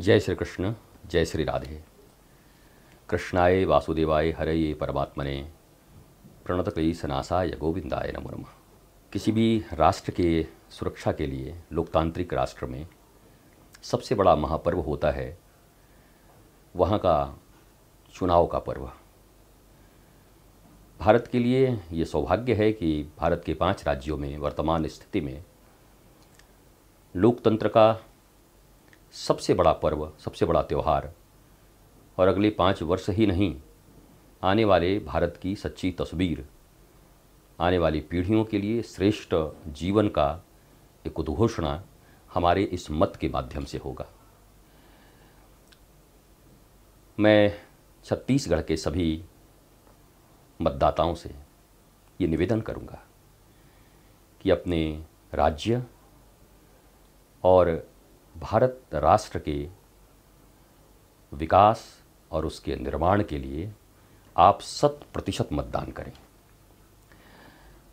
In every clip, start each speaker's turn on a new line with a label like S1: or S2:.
S1: जय श्री कृष्ण, जय श्री राधे। कृष्णाय वासुदेवाय हरये परमात्मने प्रणत कई सनासाय गोविंदाय नमो नमः। किसी भी राष्ट्र के सुरक्षा के लिए, लोकतांत्रिक राष्ट्र में सबसे बड़ा महापर्व होता है वहाँ का चुनाव का पर्व। भारत के लिए ये सौभाग्य है कि भारत के पाँच राज्यों में वर्तमान स्थिति में लोकतंत्र का सबसे बड़ा पर्व, सबसे बड़ा त्यौहार। और अगले पाँच वर्ष ही नहीं, आने वाले भारत की सच्ची तस्वीर, आने वाली पीढ़ियों के लिए श्रेष्ठ जीवन का एक उद्घोषणा हमारे इस मत के माध्यम से होगा। मैं छत्तीसगढ़ के सभी मतदाताओं से ये निवेदन करूँगा कि अपने राज्य और भारत राष्ट्र के विकास और उसके निर्माण के लिए आप शत प्रतिशत मतदान करें।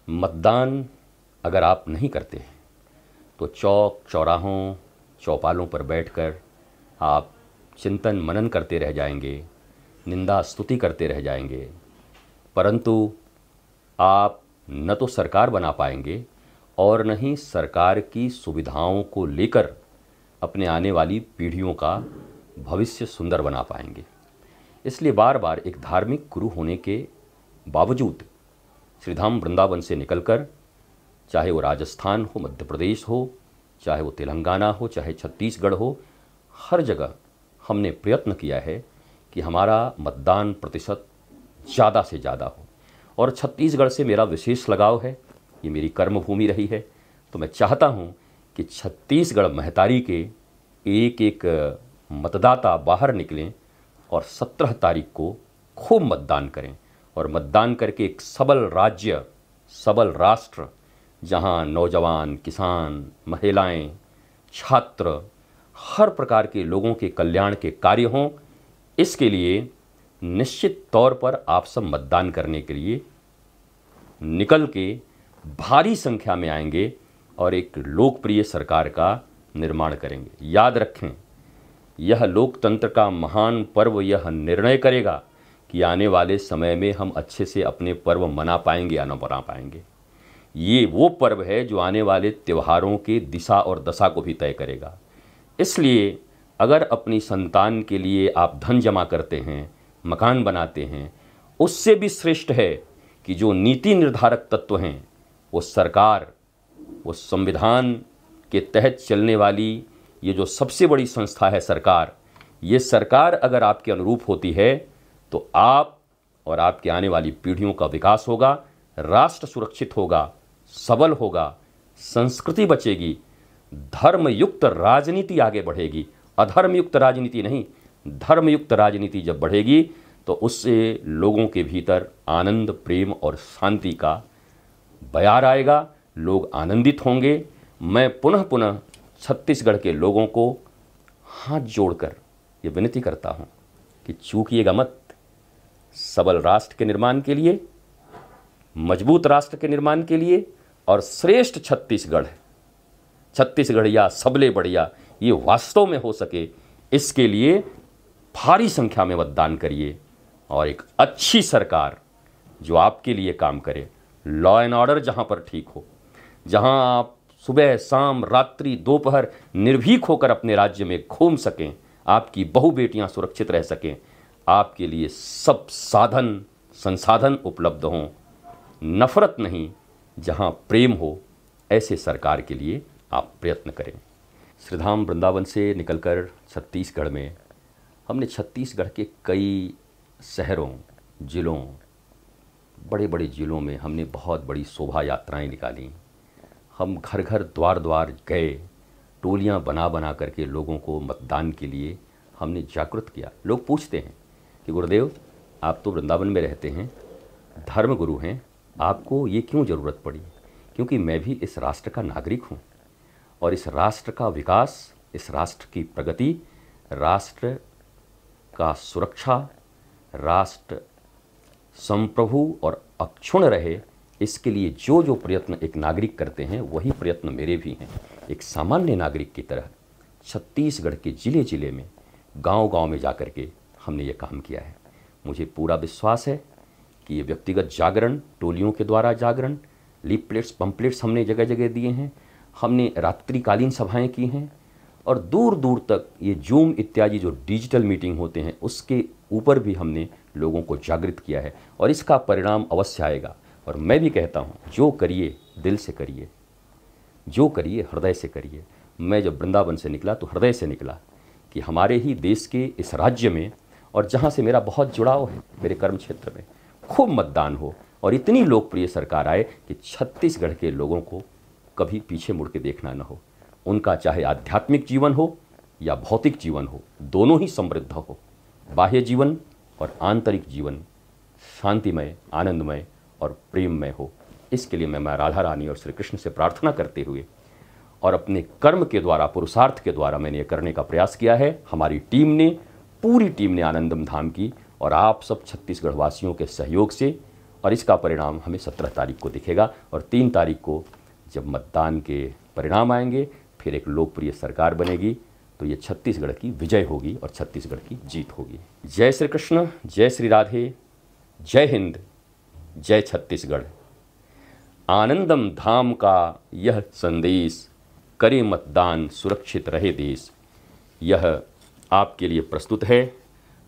S1: मतदान अगर आप नहीं करते हैं तो चौक, चौराहों, चौपालों पर बैठकर आप चिंतन मनन करते रह जाएँगे, निंदा स्तुति करते रह जाएँगे। परंतु आप न तो सरकार बना पाएँगे और न ही सरकार की सुविधाओं को लेकर अपने आने वाली पीढ़ियों का भविष्य सुंदर बना पाएँगे। इसलिए बार बार एक धार्मिक गुरु होने के बावजूद श्रीधाम वृंदावन से निकलकर, चाहे वो राजस्थान हो, मध्य प्रदेश हो, चाहे वो तेलंगाना हो, चाहे छत्तीसगढ़ हो, हर जगह हमने प्रयत्न किया है कि हमारा मतदान प्रतिशत ज़्यादा से ज़्यादा हो। और छत्तीसगढ़ से मेरा विशेष लगाव है, ये मेरी कर्मभूमि रही है तो मैं चाहता हूँ कि छत्तीसगढ़ महतारी के एक एक मतदाता बाहर निकलें और सत्रह तारीख को खूब मतदान करें। और मतदान करके एक सबल राज्य, सबल राष्ट्र, जहाँ नौजवान, किसान, महिलाएँ, छात्र, हर प्रकार के लोगों के कल्याण के कार्य हों, इसके लिए निश्चित तौर पर आप सब मतदान करने के लिए निकल के भारी संख्या में आएँगे। और एक लोकप्रिय सरकार का निर्माण करेंगे। याद रखें, यह लोकतंत्र का महान पर्व यह निर्णय करेगा कि आने वाले समय में हम अच्छे से अपने पर्व मना पाएँगे या न मना पाएँगे। ये वो पर्व है जो आने वाले त्योहारों के दिशा और दशा को भी तय करेगा। इसलिए अगर अपनी संतान के लिए आप धन जमा करते हैं, मकान बनाते हैं, उससे भी श्रेष्ठ है कि जो नीति निर्धारक तत्व हैं, वो सरकार वो संविधान के तहत चलने वाली ये जो सबसे बड़ी संस्था है सरकार, ये सरकार अगर आपके अनुरूप होती है तो आप और आपके आने वाली पीढ़ियों का विकास होगा, राष्ट्र सुरक्षित होगा, सबल होगा, संस्कृति बचेगी, धर्मयुक्त राजनीति आगे बढ़ेगी। अधर्मयुक्त राजनीति नहीं, धर्मयुक्त राजनीति जब बढ़ेगी तो उससे लोगों के भीतर आनंद, प्रेम और शांति का बयार आएगा। लोग आनंदित होंगे। मैं पुनः पुनः छत्तीसगढ़ के लोगों को हाथ जोड़कर ये विनती करता हूँ कि चूकिएगा मत सबल राष्ट्र के निर्माण के लिए, मज़बूत राष्ट्र के निर्माण के लिए और श्रेष्ठ छत्तीसगढ़। छत्तीसगढ़ या सबले बढ़िया ये वास्तव में हो सके, इसके लिए भारी संख्या में मतदान करिए और एक अच्छी सरकार जो आपके लिए काम करे। लॉ एंड ऑर्डर जहाँ पर ठीक हो। जहाँ आप सुबह, शाम, रात्रि, दोपहर निर्भीक होकर अपने राज्य में घूम सकें, आपकी बहु बेटियाँ सुरक्षित रह सकें, आपके लिए सब साधन, संसाधन उपलब्ध हों। नफरत नहीं, जहाँ प्रेम हो, ऐसे सरकार के लिए आप प्रयत्न करें। श्रीधाम वृंदावन से निकलकर छत्तीसगढ़ में, हमने छत्तीसगढ़ के कई शहरों, ज़िलों बड़े बड़े ज़िलों में हमने बहुत बड़ी शोभा यात्राएँ निकाली। हम घर घर द्वार द्वार गए, टोलियाँ बना बना करके लोगों को मतदान के लिए हमने जागृत किया। लोग पूछते हैं कि, गुरुदेव, आप तो वृंदावन में रहते हैं धर्म गुरु हैं, आपको ये क्यों ज़रूरत पड़ी? क्योंकि मैं भी इस राष्ट्र का नागरिक हूँ और इस राष्ट्र का विकास, इस राष्ट्र की प्रगति, राष्ट्र का सुरक्षा, राष्ट्र संप्रभु और अक्षुण रहे इसके लिए जो जो प्रयत्न एक नागरिक करते हैं, वही प्रयत्न मेरे भी हैं। एक सामान्य नागरिक की तरह छत्तीसगढ़ के ज़िले ज़िले में गाँव गाँव में जा कर के हमने ये काम किया है। मुझे पूरा विश्वास है कि ये व्यक्तिगत जागरण, टोलियों के द्वारा जागरण लीपलेट्स पम्पलेट्स हमने जगह जगह दिए हैं। हमने रात्रिकालीन सभाएँ की हैं और दूर दूर तक ये जूम इत्यादि जो डिजिटल मीटिंग होते हैं, उसके ऊपर भी हमने लोगों को जागृत किया है और इसका परिणाम अवश्य आएगा। और मैं भी कहता हूँ, जो करिए, दिल से करिए। जो करिए, हृदय से करिए। मैं जब वृंदावन से निकला तो हृदय से निकला कि हमारे ही देश के इस राज्य में और जहाँ से मेरा बहुत जुड़ाव है, मेरे कर्म क्षेत्र में, खूब मतदान हो और इतनी लोकप्रिय सरकार आए कि छत्तीसगढ़ के लोगों को कभी पीछे मुड़ के देखना न हो। उनका चाहे आध्यात्मिक जीवन हो या भौतिक जीवन हो, दोनों ही समृद्ध हो। बाह्य जीवन और आंतरिक जीवन, शांतिमय, आनंदमय और प्रेम में हो। इसके लिए मैं मैं राधा रानी और श्री कृष्ण से प्रार्थना करते हुए और अपने कर्म के द्वारा, पुरुषार्थ के द्वारा मैंने ये करने का प्रयास किया है। हमारी टीम ने, पूरी टीम ने आनंदम धाम की और आप सब छत्तीसगढ़ वासियों के सहयोग से और इसका परिणाम हमें सत्रह तारीख को दिखेगा और तीन तारीख को जब मतदान के परिणाम आएँगे, फिर एक लोकप्रिय सरकार बनेगी तो ये छत्तीसगढ़ की विजय होगी और छत्तीसगढ़ की जीत होगी। जय श्री कृष्ण, जय श्री राधे, जय हिंद। जय छत्तीसगढ़। आनंदम धाम का यह संदेश करे मतदान सुरक्षित रहे देश। यह आपके लिए प्रस्तुत है,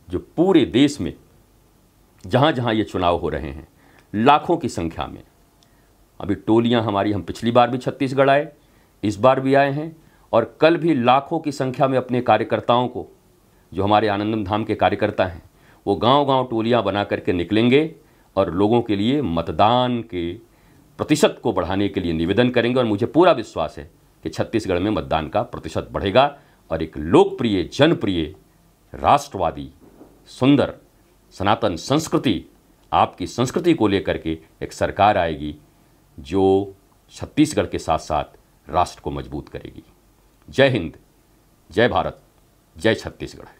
S1: जो पूरे देश में जहाँ जहाँ ये चुनाव हो रहे हैं, लाखों की संख्या में। अभी टोलियाँ हमारी, हम पिछली बार भी छत्तीसगढ़ आए, इस बार भी आए हैं, और कल भी लाखों की संख्या में अपने कार्यकर्ताओं को, जो हमारे आनंदम धाम के कार्यकर्ता हैं, वो गाँव गाँव टोलियाँ बना करके निकलेंगे और लोगों के लिए मतदान के प्रतिशत को बढ़ाने के लिए निवेदन करेंगे और मुझे पूरा विश्वास है कि छत्तीसगढ़ में मतदान का प्रतिशत बढ़ेगा और एक लोकप्रिय, जनप्रिय, राष्ट्रवादी, सुंदर, सनातन संस्कृति आपकी संस्कृति को लेकर के एक सरकार आएगी जो छत्तीसगढ़ के साथ साथ राष्ट्र को मज़बूत करेगी। जय हिंद, जय भारत, जय छत्तीसगढ़।